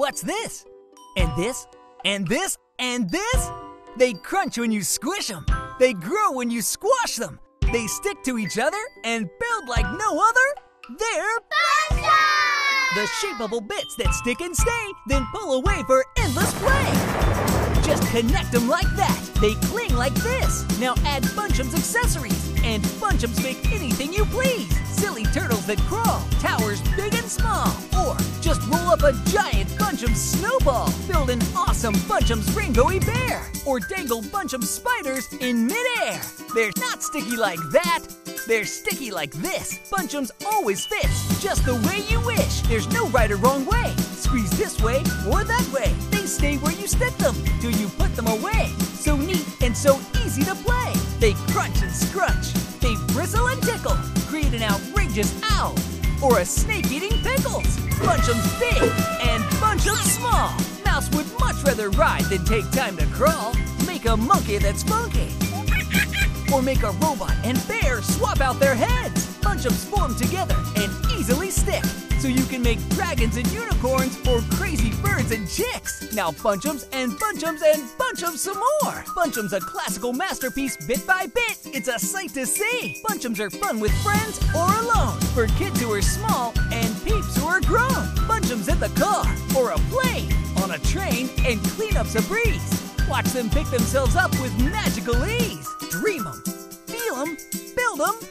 what's this? And this? And this? And this? They crunch when you squish them. They grow when you squash them. They stick to each other and build like no other. They're the shapeable bits that stick and stay, then pull away for endless play. Just connect them like that. They cling like this. Now add Bunchems accessories, and Bunchems make anything you please. Silly turtles that crawl, towers big and small, or just roll up a giant Bunchem snowball. Build an awesome Bunchems rainbowy bear, or dangle Bunchem spiders in midair. They're not sticky like that. They're sticky like this. Bunchems always fits just the way you wish. There's no right or wrong way. Squeeze this way or that way. They stay where you stick them till you put them away. So neat and so easy to play. They crunch and scrunch. They bristle and tickle. Create an outrageous owl or a snake eating pickles. Bunchems big ride than take time to crawl. Make a monkey that's funky. Or make a robot and bear swap out their heads. Bunchems form together and easily stick. So you can make dragons and unicorns or crazy birds and chicks. Now Bunchems and Bunchems and Bunchems some more. Bunchems a classical masterpiece bit by bit. It's a sight to see. Bunchems are fun with friends or alone. For kids who are small and peeps who are grown. Bunchems in the car train, and cleanup's a breeze. Watch them pick themselves up with magical ease. Dream them, feel them, build them,